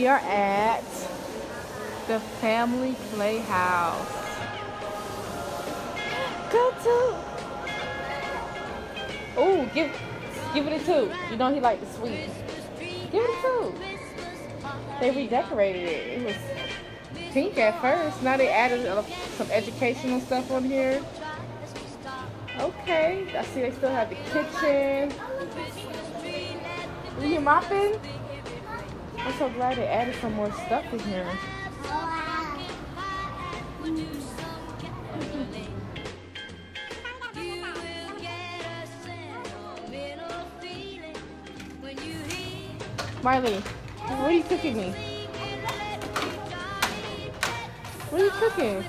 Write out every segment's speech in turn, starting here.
We are at the Family Playhouse. Go to. Oh, give give it a two. You know he liked the sweet. Give it a two. They redecorated it. It was pink at first. Now they added uh, some educational stuff on here. Okay, I see they still have the kitchen. Are you mopping? I'm so glad they added some more stuff in here. Marley, what are you cooking me? What are you cooking?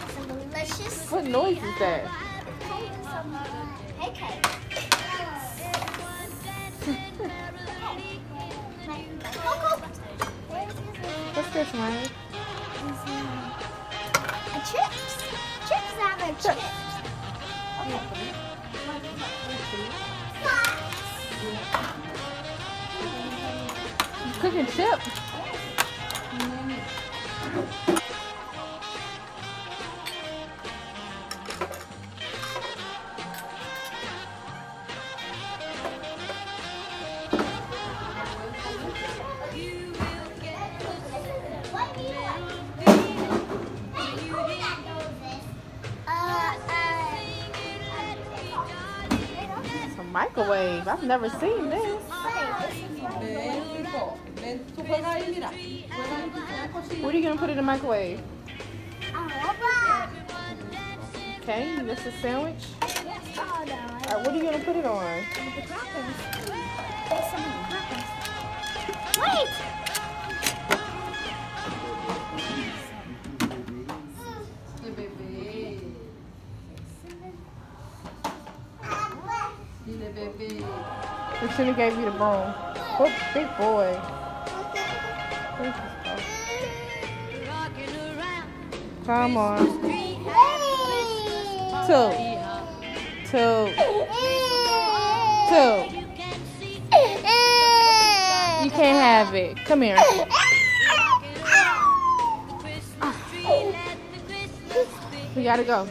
it's some delicious What noise is that? What's this, Marley? Chips. Chips the chips. You cooking chip? Microwave. I've never seen this. What are you gonna put in the microwave? Okay, this is a sandwich. Alright, what are you gonna put it on? Wait! Should have gave you the broom. Oh, what big boy. Come on. Two. Two. Two. You can't have it. Come here. We gotta go.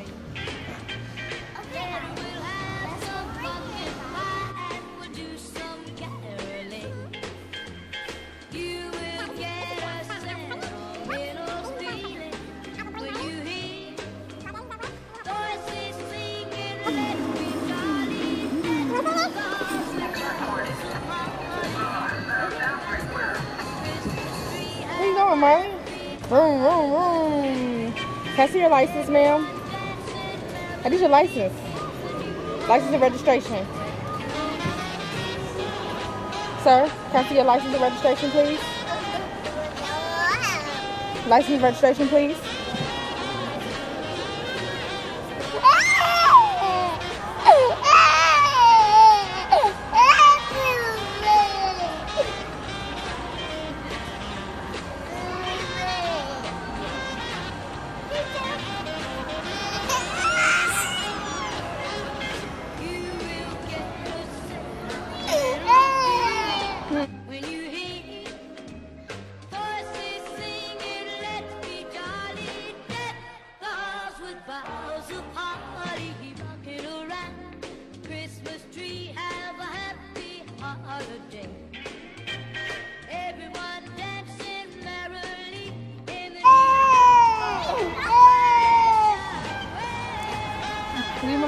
Vroom, vroom, vroom. Can I see your license, ma'am? I need your license. License and registration. Sir, can I see your license and registration, please? License and registration, please.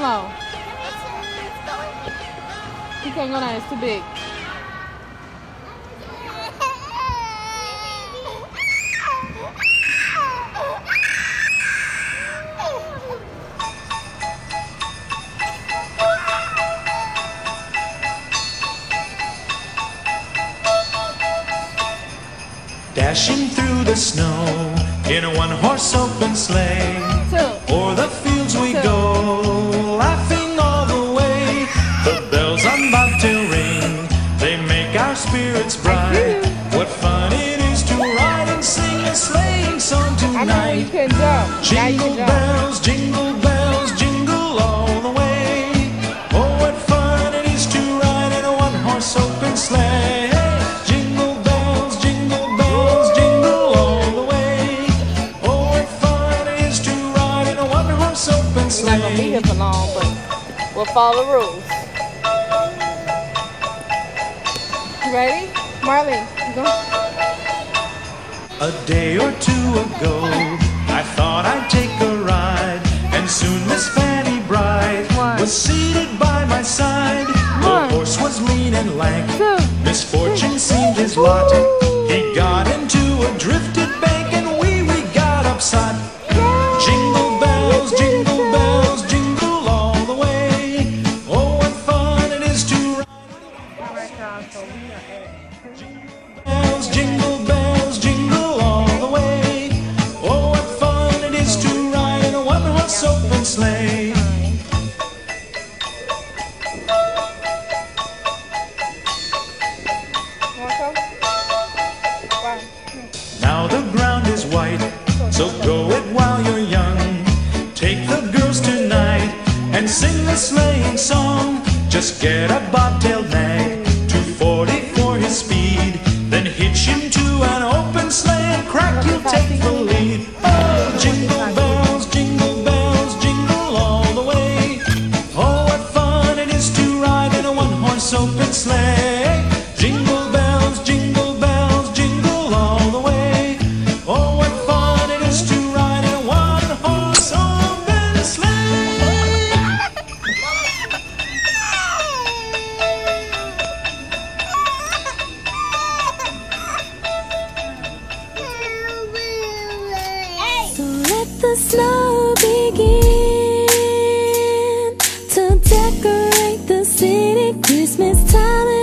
He can't go down. It's too big. Dashing through the snow in a one horse open sleigh. Two. O'er the Jingle bells, jingle bells, jingle all the way. Oh, what fun it is to ride in a one-horse open sleigh. Jingle bells, jingle bells, jingle all the way. Oh, what fun it is to ride in a one-horse open sleigh. We're not gonna be here for long, but we'll follow the rules. Ready, Marley? You go. A day or two ago. I thought I'd take a ride, and soon Miss Fanny Bright One. was seated by my side. One. The horse was lean and lank, Two. misfortune seemed his lot. He got into a drifted bank, and we we got upside. Jingle bells, jingle bells, jingle all the way. Oh, what fun it is to ride. Alright, y'all, so we are at bells, jingle bells, go? Wow. Now the ground is white, so go it while you're young. Take the girls tonight and sing the sleighing song. Just get a bobtail nag, open Christmas time